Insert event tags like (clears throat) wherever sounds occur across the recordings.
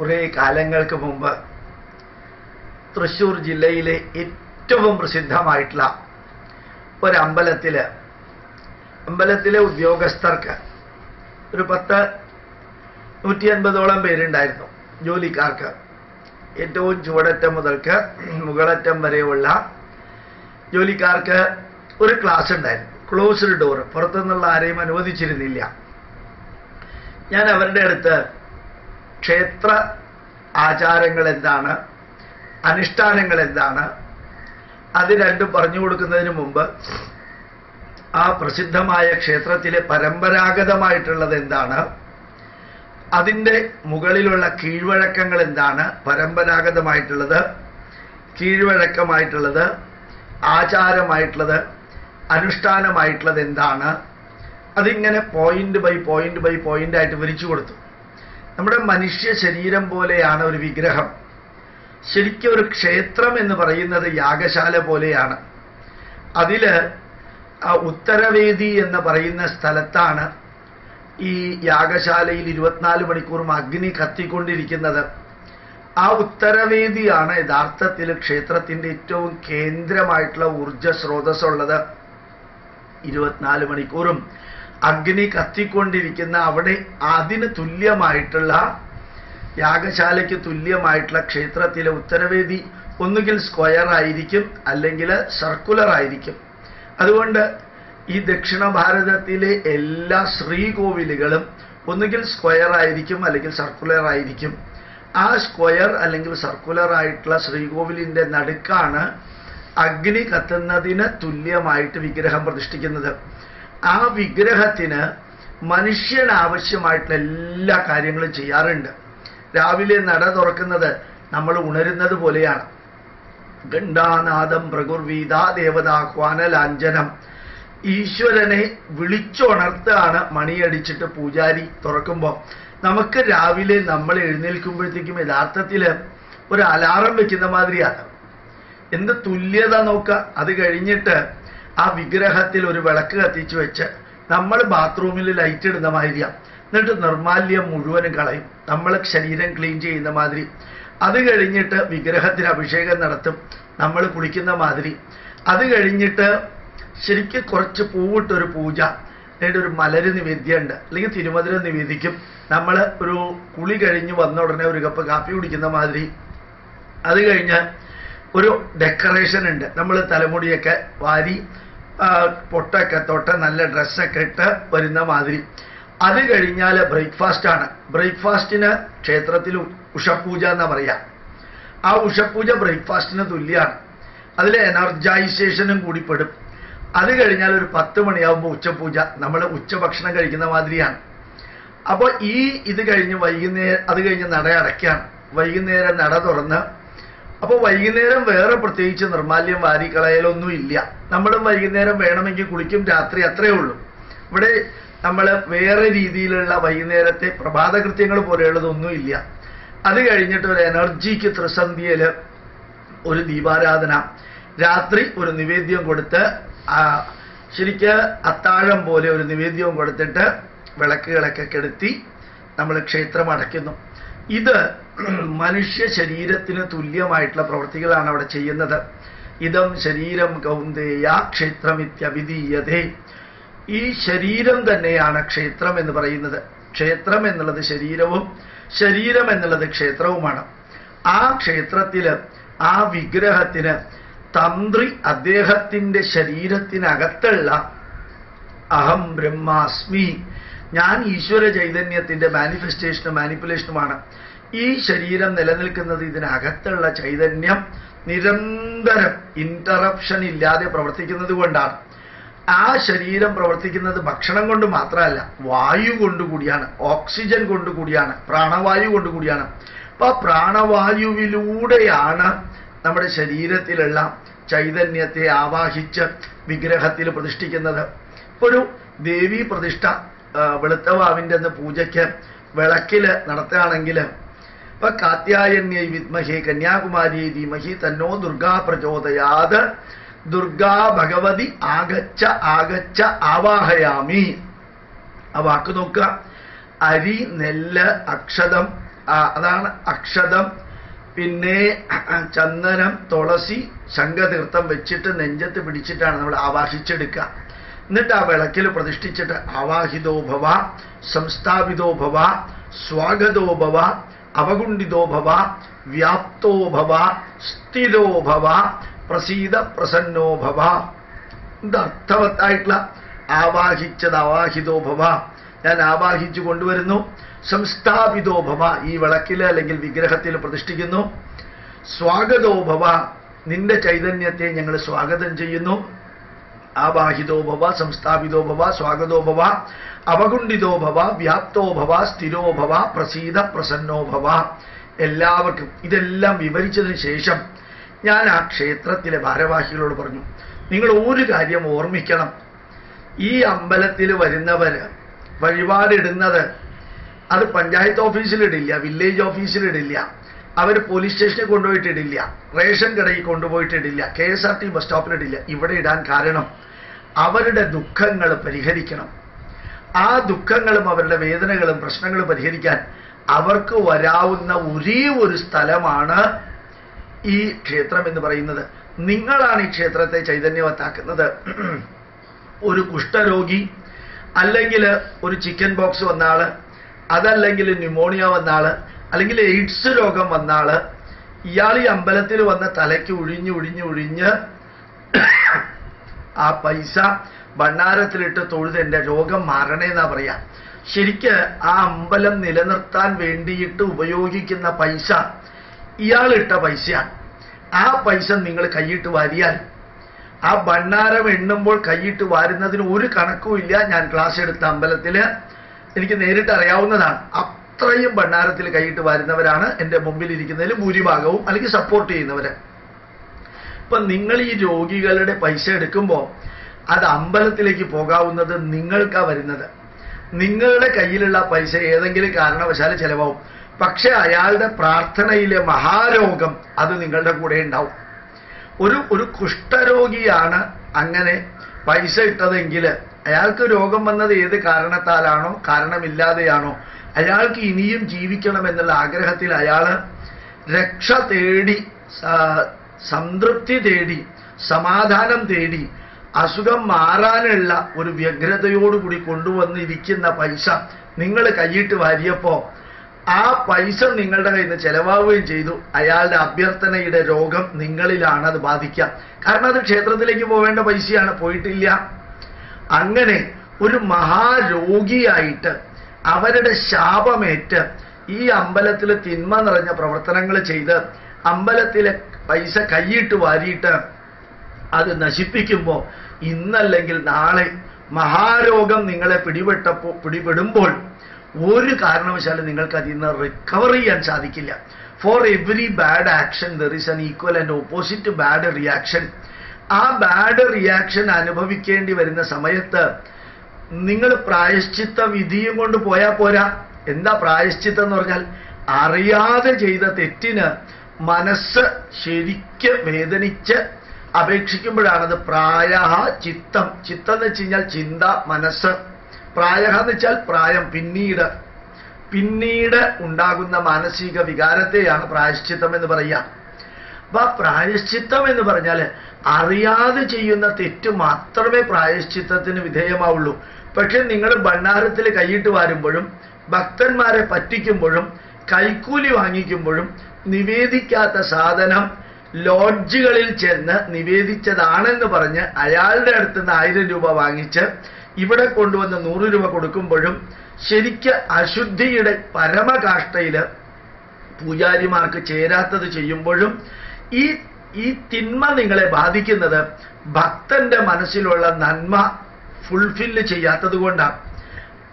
കുറേ കാലങ്ങൾക്ക് മുമ്പ് തൃശൂർ ജില്ലയിലെ ഏറ്റവും പ്രസിദ്ധമായിട്ടുള്ള ഒരമ്പലത്തിൽ അമ്പലത്തിലെ ഉദ്യോഗസ്ഥർക്ക് ഒരു പത്ത് നൂറ്റി അൻപതോളം പേരുണ്ടായിരുന്നു ജോലിക്കാർക്ക്. ഏറ്റവും ചുവടറ്റം മുതൽക്ക് മുകളറ്റം വരെയുള്ള ജോലിക്കാർക്ക് ഒരു ക്ലാസ് ഉണ്ടായിരുന്നു ക്ലോസ്ഡ് ഡോർ പുറത്തുനിന്നുള്ള ആരെയും അനുവദിച്ചിരുന്നില്ല. ഞാൻ അവരുടെ അടുത്ത് ക്ഷേത്ര ആചാരങ്ങൾ എന്താണ് അനുഷ്ഠാനങ്ങൾ എന്താണ് അത് രണ്ടും പറഞ്ഞു കൊടുക്കുന്നതിന് മുമ്പ് ആ പ്രസിദ്ധമായ ക്ഷേത്രത്തിലെ പരമ്പരാഗതമായിട്ടുള്ളത് എന്താണ് അതിന്റെ മുകളിലുള്ള കീഴ്വഴക്കങ്ങൾ എന്താണ് പരമ്പരാഗതമായിട്ടുള്ളത്. കീഴ്വഴക്കമായിട്ടുള്ളത് ആചാരമായിട്ടുള്ളത് അനുഷ്ഠാനമായിട്ടുള്ളത് എന്താണ് അതിങ്ങനെ point by point by point ആയിട്ട് വിരിച്ചു കൊടുത്തു. നമ്മുടെ മനുഷ്യ ശരീരം പോലെയാണ് ഒരു വിഗ്രഹം. ശരിക്കും ഒരു ക്ഷേത്രം എന്ന് പറയുന്നത് യാഗശാല പോലെയാണ്. അതിൽ ഉത്തരവേദി എന്ന് പറയുന്ന സ്ഥലത്താണ് ഈ യാഗശാലയിൽ ഇരുപത്തിനാല് മണിക്കൂറും അഗ്നി കത്തിക്കൊണ്ടിരിക്കുന്നത്. ആ ഉത്തരവേദിയാണ് യഥാർത്ഥത്തിൽ ക്ഷേത്രത്തിന്റെ ഏറ്റവും കേന്ദ്രമായിട്ടുള്ള ഊർജ സ്രോതസ്സുള്ളത് ഇരുപത്തിനാല് മണിക്കൂറും അഗ്നി കത്തിക്കൊണ്ടിരിക്കുന്ന അവിടെ അതിന് തുല്യമായിട്ടുള്ള യാഗശാലയ്ക്ക് തുല്യമായിട്ടുള്ള ക്ഷേത്രത്തിലെ ഉത്തരവേദി ഒന്നുകിൽ സ്ക്വയർ ആയിരിക്കും അല്ലെങ്കിൽ സർക്കുലർ ആയിരിക്കും. അതുകൊണ്ട് ഈ ദക്ഷിണ ഭാരതത്തിലെ എല്ലാ ശ്രീകോവിലുകളും ഒന്നുകിൽ സ്ക്വയർ ആയിരിക്കും അല്ലെങ്കിൽ സർക്കുലർ ആയിരിക്കും. ആ സ്ക്വയർ അല്ലെങ്കിൽ സർക്കുലർ ആയിട്ടുള്ള ശ്രീകോവിലിന്റെ നടുക്കാണ് അഗ്നി കത്തുന്നതിന് തുല്യമായിട്ട് വിഗ്രഹം പ്രതിഷ്ഠിക്കുന്നത്. ആ വിഗ്രഹത്തിന് മനുഷ്യൻ ആവശ്യമായിട്ടുള്ള എല്ലാ കാര്യങ്ങളും ചെയ്യാറുണ്ട്. രാവിലെ നട തുറക്കുന്നത് നമ്മൾ ഉണരുന്നത് പോലെയാണ്. ഗണ്ഡാനാദം പ്രകുർവീതാ ദേവതാഹ്വാന ലാഞ്ചനം ഈശ്വരനെ വിളിച്ചുണർത്താണ് മണിയടിച്ചിട്ട് പൂജാരി തുറക്കുമ്പോൾ. നമുക്ക് രാവിലെ നമ്മൾ എഴുന്നേൽക്കുമ്പോഴത്തേക്കും യഥാർത്ഥത്തിൽ ഒരു അലാറം വെക്കുന്ന മാതിരിയാണ്. എന്ത് തുല്യത നോക്കുക. അത് കഴിഞ്ഞിട്ട് ആ വിഗ്രഹത്തിൽ ഒരു വിളക്ക് കത്തിച്ചു വെച്ച് നമ്മൾ ബാത്റൂമിൽ ലൈറ്റ് ഇടുന്ന മാതിരിയാണ് എന്നിട്ട് നിർമാല്യം മുഴുവനും കളയും. നമ്മൾ ശരീരം ക്ലീൻ ചെയ്യുന്ന മാതിരി. അത് കഴിഞ്ഞിട്ട് വിഗ്രഹത്തിന് അഭിഷേകം നടത്തും. നമ്മൾ കുളിക്കുന്ന മാതിരി. അത് കഴിഞ്ഞിട്ട് ശരിക്കും കുറച്ച് പൂവിട്ടൊരു പൂജ. എന്നിട്ട് ഒരു മലര് നിവേദ്യമുണ്ട് അല്ലെങ്കിൽ തിരുമധുര നിവേദിക്കും. നമ്മൾ ഒരു കുളി കഴിഞ്ഞ് വന്ന ഉടനെ ഒരു കപ്പ് കാപ്പി കുടിക്കുന്ന മാതിരി. അത് കഴിഞ്ഞ് ഒരു ഡെക്കറേഷൻ ഉണ്ട്. നമ്മൾ തലമുടിയൊക്കെ വാരി പൊട്ടൊക്കെ തൊട്ട് നല്ല ഡ്രസ്സൊക്കെ ഇട്ട് വരുന്ന മാതിരി. അത് കഴിഞ്ഞാൽ ആണ്. ബ്രേക്ക്ഫാസ്റ്റിന് ക്ഷേത്രത്തിൽ ഉഷപൂജ എന്നാ പറയാ. ആ ഉഷപൂജ ബ്രേക്ക്ഫാസ്റ്റിന് തുല്യമാണ് അതിൽ എനർജൈസേഷനും കൂടി പെടും. അത് കഴിഞ്ഞാൽ ഒരു പത്ത് മണിയാവുമ്പോൾ ഉച്ചപൂജ. നമ്മൾ ഉച്ചഭക്ഷണം കഴിക്കുന്ന മാതിരിയാണ്. അപ്പോൾ ഈ ഇത് കഴിഞ്ഞ് വൈകുന്നേരം അത് കഴിഞ്ഞ് നട അടയ്ക്കാണ്. വൈകുന്നേരം നട തുറന്ന് അപ്പോൾ വൈകുന്നേരം വേറെ പ്രത്യേകിച്ച് നിർമാല്യം വാരിക്കളയലൊന്നും ഇല്ല നമ്മളും വൈകുന്നേരം വേണമെങ്കിൽ കുളിക്കും രാത്രി അത്രയേ ഉള്ളൂ. ഇവിടെ നമ്മൾ വേറെ രീതിയിലുള്ള വൈകുന്നേരത്തെ പ്രഭാതകൃത്യങ്ങൾ പോലെയുള്ളതൊന്നും ഇല്ല അത് കഴിഞ്ഞിട്ട് ഒരു എനർജിക്ക് ത്രിസന്ധിയിൽ ഒരു ദീപാരാധന. രാത്രി ഒരു നിവേദ്യം കൊടുത്ത് ശരിക്ക് അത്താഴം പോലെ ഒരു നിവേദ്യവും കൊടുത്തിട്ട് വിളക്കുകളൊക്കെ കെടുത്തി നമ്മൾ ക്ഷേത്രം അടയ്ക്കുന്നു. ഇത് (clears throat) മനുഷ്യ ശരീരത്തിന് തുല്യമായിട്ടുള്ള പ്രവൃത്തികളാണ് അവിടെ ചെയ്യുന്നത്. ഇതം ശരീരം കൗന്ദേയ ക്ഷേത്രമിത്യവിധീയതേ ഈ ശരീരം തന്നെയാണ് ക്ഷേത്രം എന്ന് പറയുന്നത്. ക്ഷേത്രം എന്നുള്ളത് ശരീരവും ശരീരം എന്നുള്ളത് ക്ഷേത്രവുമാണ്. ആ ക്ഷേത്രത്തിൽ ആ വിഗ്രഹത്തിന് തന്ത്രി അദ്ദേഹത്തിന്റെ ശരീരത്തിനകത്തുള്ള അഹം ബ്രഹ്മാസ്മി. ഞാൻ ഈശ്വര ചൈതന്യത്തിന്റെ മാനിഫെസ്റ്റേഷനും മാനിപ്പുലേഷനുമാണ് ഈ ശരീരം നിലനിൽക്കുന്നത് ഇതിനകത്തുള്ള ചൈതന്യം നിരന്തരം ഇന്ററപ്ഷൻ ഇല്ലാതെ പ്രവർത്തിക്കുന്നത് കൊണ്ടാണ്. ആ ശരീരം പ്രവർത്തിക്കുന്നത് ഭക്ഷണം കൊണ്ട് മാത്രമല്ല വായു കൊണ്ടുകൂടിയാണ് ഓക്സിജൻ കൊണ്ടുകൂടിയാണ് പ്രാണവായു കൊണ്ടുകൂടിയാണ് അപ്പൊ പ്രാണവായുവിലൂടെയാണ് നമ്മുടെ ശരീരത്തിലുള്ള ചൈതന്യത്തെ ആവാഹിച്ച് വിഗ്രഹത്തിൽ പ്രതിഷ്ഠിക്കുന്നത്. ഒരു ദേവീ പ്രതിഷ്ഠ വെളുത്തവാവിന്റെ പൂജയ്ക്ക് വിളക്കിൽ നടത്തുകയാണെങ്കിൽ ഇപ്പൊ കാത്യായന്യൈ വിദ്മഹേ കന്യാകുമാരി ധീമഹി തന്നോ ദുർഗാ പ്രചോദയാത്. ദുർഗാ ഭഗവതി ആഗച്ച ആഗച്ച ആവാഹയാമി. ആ വാക്ക് നോക്കുക. അരി നെല്ല് അക്ഷതം അതാണ് അക്ഷതം. പിന്നെ ചന്ദനം തുളസി ശംഖതീർത്ഥം വെച്ചിട്ട് നെഞ്ചത്ത് പിടിച്ചിട്ടാണ് നമ്മൾ ആവാഹിച്ചെടുക്കുക. എന്നിട്ട് ആ വിളക്കിൽ പ്രതിഷ്ഠിച്ചിട്ട് ആവാഹിതോ ഭവ സംസ്ഥാപിതോ ഭവ ഭവ അവഗുണ്ടിതോ ഭവ വ്യാപ്തോ ഭവ സ്ഥിരോ ഭവ പ്രസീത പ്രസന്നോ ഭവ. ഇത് അർത്ഥവത്തായിട്ടുള്ള ആവാഹിച്ചത് അവാഹിതോ ഭവ. ഞാൻ ആവാഹിച്ചു കൊണ്ടുവരുന്നു. സംസ്ഥാപിതോ ഭവ. ഈ വിളക്കിൽ അല്ലെങ്കിൽ വിഗ്രഹത്തിൽ പ്രതിഷ്ഠിക്കുന്നു. സ്വാഗതോ ഭവ. നിന്റെ ചൈതന്യത്തെ ഞങ്ങൾ സ്വാഗതം ചെയ്യുന്നു. ആവാഹിതോ ഭവ സംസ്ഥാപിതോ ഭവ സ്വാഗതോ ഭവ അവഗുണ്ഡിതോ ഭവ വ്യാപ്തോ ഭവ സ്ഥിരോ ഭവ പ്രസീത പ്രസന്നോ ഭവ. എല്ലാവർക്കും ഇതെല്ലാം വിവരിച്ചതിന് ശേഷം ഞാൻ ആ ക്ഷേത്രത്തിലെ ഭാരവാഹികളോട് പറഞ്ഞു നിങ്ങൾ ഒരു കാര്യം ഓർമ്മിക്കണം. ഈ അമ്പലത്തിൽ വരുന്നവര് വഴിപാടിടുന്നത് അത് പഞ്ചായത്ത് ഓഫീസിലിടില്ല വില്ലേജ് ഓഫീസിലിടില്ല. അവർ പോലീസ് സ്റ്റേഷനിൽ കൊണ്ടുപോയിട്ടിടില്ല. റേഷൻ കടയിൽ കൊണ്ടുപോയിട്ടിടില്ല. K S R T bus സ്റ്റോപ്പിലിടില്ല. ഇവിടെ ഇടാൻ കാരണം അവരുടെ ദുഃഖങ്ങൾ പരിഹരിക്കണം. ആ ദുഃഖങ്ങളും അവരുടെ വേദനകളും പ്രശ്നങ്ങളും പരിഹരിക്കാൻ അവർക്ക് വരാവുന്ന ഒരേ ഒരു സ്ഥലമാണ് ഈ ക്ഷേത്രം എന്ന് പറയുന്നത്. നിങ്ങളാണ് ഈ ക്ഷേത്രത്തെ ചൈതന്യവത്താക്കുന്നത്. ഒരു കുഷ്ഠരോഗി അല്ലെങ്കിൽ ഒരു ചിക്കൻ ബോക്സ് വന്ന ആൾ അതല്ലെങ്കിൽ ന്യൂമോണിയ വന്ന ആൾ അല്ലെങ്കിൽ എയ്ഡ്സ് രോഗം വന്ന ആൾ ഇയാൾ ഈ അമ്പലത്തിൽ വന്ന തലയ്ക്ക് ഒഴിഞ്ഞ് ഒഴിഞ്ഞ് ഒഴിഞ്ഞ് ആ പൈസ ഭണ്ണാരത്തിലിട്ട് തൊഴുത് എന്റെ രോഗം മാറണേന്നാ പറയാ. ശരിക്ക് ആ അമ്പലം നിലനിർത്താൻ വേണ്ടിയിട്ട് ഉപയോഗിക്കുന്ന പൈസ ഇയാളിട്ട പൈസയാണ്. ആ പൈസ നിങ്ങൾ കൈയിട്ട് വാരിയാൽ ആ ഭണ്ണാരം എണ്ണുമ്പോൾ കൈയിട്ട് വാരുന്നതിന് ഒരു കണക്കുമില്ല ഞാൻ ക്ലാസ് എടുത്ത അമ്പലത്തിൽ. എനിക്ക് നേരിട്ട് അറിയാവുന്നതാണ് അത്രയും ഭണ്ഡാരത്തിൽ കൈയിട്ട് വരുന്നവരാണ് എന്റെ മുമ്പിൽ ഇരിക്കുന്നതിൽ ഭൂരിഭാഗവും അല്ലെങ്കിൽ സപ്പോർട്ട് ചെയ്യുന്നവര്. ഇപ്പൊ നിങ്ങൾ ഈ രോഗികളുടെ പൈസ എടുക്കുമ്പോൾ അത് അമ്പലത്തിലേക്ക് പോകാവുന്നത് നിങ്ങൾക്കാ വരുന്നത്. നിങ്ങളുടെ കയ്യിലുള്ള പൈസ ഏതെങ്കിലും കാരണവശാൽ ചിലവാവും. പക്ഷെ അയാളുടെ പ്രാർത്ഥനയിലെ മഹാരോഗം അത് നിങ്ങളുടെ കൂടെ ഉണ്ടാവും. ഒരു ഒരു കുഷ്ഠരോഗിയാണ് അങ്ങനെ പൈസ ഇട്ടതെങ്കിൽ അയാൾക്ക് രോഗം വന്നത് ഏത് കാരണത്താലാണോ കാരണമില്ലാതെയാണോ അയാൾക്ക് ഇനിയും ജീവിക്കണം എന്നുള്ള ആഗ്രഹത്തിൽ അയാൾ രക്ഷ തേടി സംതൃപ്തി തേടി സമാധാനം തേടി അസുഖം മാറാനുള്ള ഒരു വ്യഗ്രതയോടുകൂടി കൊണ്ടുവന്നിരിക്കുന്ന പൈസ നിങ്ങൾ കൈയിട്ട് വാരിയപ്പോ ആ പൈസ നിങ്ങളുടെ കയ്യിൽ നിന്ന് ചെലവാവുകയും ചെയ്തു. അയാളുടെ അഭ്യർത്ഥനയുടെ രോഗം നിങ്ങളിലാണ് അത് ബാധിക്കുക. കാരണം അത് ക്ഷേത്രത്തിലേക്ക് പോവേണ്ട പൈസയാണ്. പോയിട്ടില്ല. അങ്ങനെ ഒരു മഹാരോഗിയായിട്ട് അവരുടെ ശാപമേറ്റ് ഈ അമ്പലത്തിൽ തിന്മ നിറഞ്ഞ പ്രവർത്തനങ്ങൾ ചെയ്ത് അമ്പലത്തിലെ പൈസ കൈയിട്ട് വാരിയിട്ട് അത് നശിപ്പിക്കുമ്പോൾ ഇന്നല്ലെങ്കിൽ നാളെ മഹാരോഗം നിങ്ങളെ പിടിപെട്ടപ്പോ പിടിപെടുമ്പോൾ ഒരു കാരണവശാലും നിങ്ങൾക്ക് അതിൽ നിന്ന് റിക്കവർ ചെയ്യാൻ സാധിക്കില്ല. For every bad action there is an equal and opposite bad reaction ആ ബാഡ് റിയാക്ഷൻ അനുഭവിക്കേണ്ടി വരുന്ന സമയത്ത് നിങ്ങൾ പ്രായശ്ചിത്ത വിധിയും കൊണ്ട് പോയാൽ പോരാ. എന്താ പ്രായശ്ചിത്തം എന്ന് പറഞ്ഞാൽ അറിയാതെ ചെയ്ത തെറ്റിന് മനസ്സ് ശരിക്ക് വേദനിച്ച് അപേക്ഷിക്കുമ്പോഴാണത് പ്രായ ചിത്തം. ചിത്തം എന്ന് വെച്ച് കഴിഞ്ഞാൽ ചിന്ത മനസ്സ്. പ്രായ എന്ന് വെച്ചാൽ പ്രായം പിന്നീട്. പിന്നീട് ഉണ്ടാകുന്ന മാനസിക വികാരത്തെയാണ് പ്രായശ്ചിത്തം എന്ന് പറയുക. അപ്പൊ പ്രായശ്ചിത്തം എന്ന് പറഞ്ഞാൽ അറിയാതെ ചെയ്യുന്ന തെറ്റ് മാത്രമേ പ്രായശ്ചിത്തത്തിന് വിധേയമാവുള്ളൂ. പക്ഷെ നിങ്ങൾ ഭണ്ണാരത്തിൽ കൈയിട്ട് വാരുമ്പോഴും ഭക്തന്മാരെ പറ്റിക്കുമ്പോഴും കൈക്കൂലി വാങ്ങിക്കുമ്പോഴും നിവേദിക്കാത്ത സാധനം ലോഡ്ജുകളിൽ ചെന്ന് നിവേദിച്ചതാണെന്ന് പറഞ്ഞ് അയാളുടെ അടുത്ത് നിന്ന് ആയിരം രൂപ വാങ്ങിച്ച് ഇവിടെ കൊണ്ടുവന്ന് നൂറ് രൂപ കൊടുക്കുമ്പോഴും ശരിക്ക് അശുദ്ധിയുടെ പരമകാഷ്ടയിൽ പൂജാരിമാർക്ക് ചേരാത്തത് ചെയ്യുമ്പോഴും ഈ ഈ തിന്മ നിങ്ങളെ ബാധിക്കുന്നത് ഭക്തന്റെ മനസ്സിലുള്ള നന്മ ഫുൾഫില്ല് ചെയ്യാത്തത് കൊണ്ടാണ്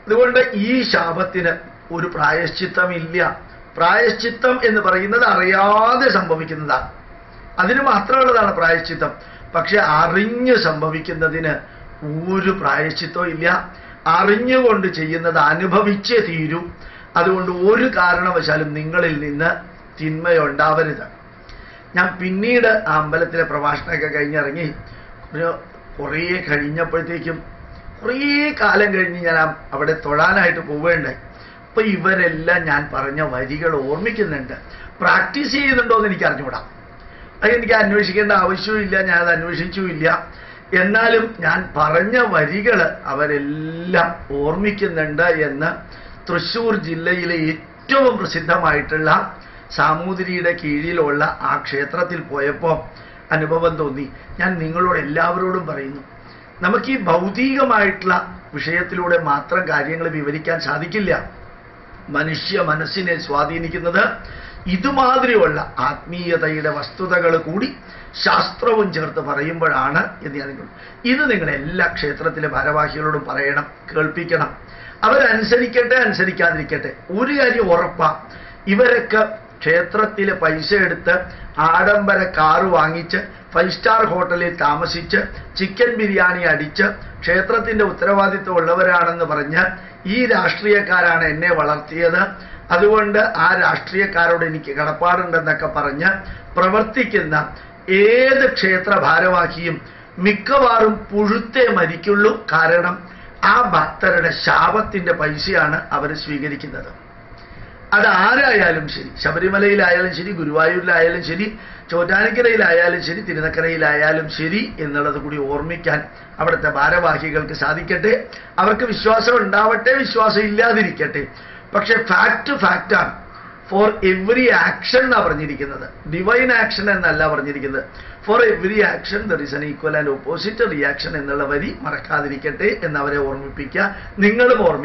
അതുകൊണ്ട് ഈ ശാപത്തിന് ഒരു പ്രായശ്ചിത്തമില്ല. പ്രായശ്ചിത്തം എന്ന് പറയുന്നത് അറിയാതെ സംഭവിക്കുന്നതാണ് അതിന് മാത്രമുള്ളതാണ് പ്രായശ്ചിത്തം. പക്ഷെ അറിഞ്ഞ് സംഭവിക്കുന്നതിന് ഒരു പ്രായശ്ചിത്തവും ഇല്ല. അറിഞ്ഞുകൊണ്ട് ചെയ്യുന്നത് അനുഭവിച്ചേ തീരൂ. അതുകൊണ്ട് ഒരു കാരണവശാലും നിങ്ങളിൽ നിന്ന് തിന്മയുണ്ടാവരുത് ഞാൻ പിന്നീട് ആ അമ്പലത്തിലെ പ്രഭാഷണമൊക്കെ കഴിഞ്ഞിറങ്ങി. കുറേ കഴിഞ്ഞപ്പോഴത്തേക്കും കുറേ കാലം കഴിഞ്ഞ് ഞാൻ അവിടെ തൊഴാനായിട്ട് പോവുകയുണ്ടായി. അപ്പൊ ഇവരെല്ലാം ഞാൻ പറഞ്ഞ വരികൾ ഓർമ്മിക്കുന്നുണ്ട്. പ്രാക്ടീസ് ചെയ്യുന്നുണ്ടോ എന്ന് എനിക്ക് അറിഞ്ഞുകൂടാ. അത് എനിക്ക് അന്വേഷിക്കേണ്ട ആവശ്യവുമില്ല ഞാൻ അത് അന്വേഷിച്ചുമില്ല. എന്നാലും ഞാൻ പറഞ്ഞ വരികൾ അവരെല്ലാം ഓർമ്മിക്കുന്നുണ്ട് എന്ന് തൃശ്ശൂർ ജില്ലയിലെ ഏറ്റവും പ്രസിദ്ധമായിട്ടുള്ള സാമൂതിരിയുടെ കീഴിലുള്ള ആ ക്ഷേത്രത്തിൽ പോയപ്പോൾ അനുഭവം തോന്നി. ഞാൻ നിങ്ങളോട് എല്ലാവരോടും പറയുന്നു നമുക്ക് ഈ ഭൗതികമായിട്ടുള്ള വിഷയത്തിലൂടെ മാത്രം കാര്യങ്ങൾ വിവരിക്കാൻ സാധിക്കില്ല. മനുഷ്യ മനസ്സിനെ സ്വാധീനിക്കുന്നത് ഇതുമാതിരിയുള്ള ആത്മീയതയുടെ വസ്തുതകൾ കൂടി ശാസ്ത്രവും ചേർത്ത് പറയുമ്പോഴാണ് എന്ന് ഞാൻ ഇത് നിങ്ങൾ എല്ലാ ക്ഷേത്രത്തിലെ ഭാരവാഹികളോടും പറയണം കേൾപ്പിക്കണം. അവരനുസരിക്കട്ടെ അനുസരിക്കാതിരിക്കട്ടെ. ഒരു കാര്യം ഉറപ്പാ ഇവരൊക്കെ ക്ഷേത്രത്തിലെ പൈസ എടുത്ത് ആഡംബര കാറ് വാങ്ങിച്ച് ഫൈവ് സ്റ്റാർ ഹോട്ടലിൽ താമസിച്ച് ചിക്കൻ ബിരിയാണി അടിച്ച് ക്ഷേത്രത്തിന്റെ ഉത്തരവാദിത്വം ഉള്ളവരാണെന്ന് പറഞ്ഞ് ഈ രാഷ്ട്രീയക്കാരാണ് എന്നെ വളർത്തിയത്. അതുകൊണ്ട് ആ രാഷ്ട്രീയക്കാരോട് എനിക്ക് കടപ്പാടുണ്ടെന്നൊക്കെ പറഞ്ഞ് പ്രവർത്തിക്കുന്ന ഏത് ക്ഷേത്ര ഭാരവാഹിയും മിക്കവാറും പുഴുത്തേ മരിക്കുള്ളൂ. കാരണം ആ ഭക്തരുടെ ശാപത്തിന്റെ പൈസയാണ് അവർ സ്വീകരിക്കുന്നത്. അത് ആരായാലും ശരി. ശബരിമലയിലായാലും ശരി ഗുരുവായൂരിലായാലും ശരി ചോറ്റാനിക്കരയിലായാലും ശരി തിരുനക്കരയിലായാലും ശരി എന്നുള്ളത് കൂടി ഓർമ്മിക്കാൻ അവിടുത്തെ ഭാരവാഹികൾക്ക് സാധിക്കട്ടെ. അവർക്ക് വിശ്വാസം ഉണ്ടാവട്ടെ വിശ്വാസം ഇല്ലാതിരിക്കട്ടെ. പക്ഷെ ഫാക്ട് ഫാക്റ്റാണ് ഫോർ എവറി ആക്ഷൻ എന്നാണ് പറഞ്ഞിരിക്കുന്നത്. ഡിവൈൻ ആക്ഷൻ എന്നല്ല പറഞ്ഞിരിക്കുന്നത്. For every action there is an equal and opposite reaction എന്നുള്ള വരി മറക്കാതിരിക്കട്ടെ എന്നവരെ ഓർമ്മിപ്പിക്കുക. നിങ്ങളും ഓർമ്മ